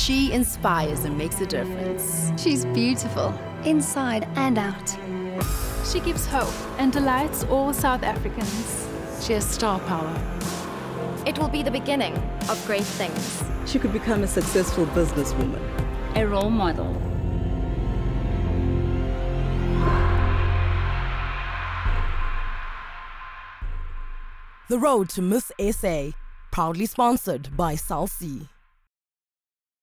She inspires and makes a difference. She's beautiful, inside and out. She gives hope and delights all South Africans. She has star power. It will be the beginning of great things. She could become a successful businesswoman. A role model. The Road to Miss SA, proudly sponsored by Cell C.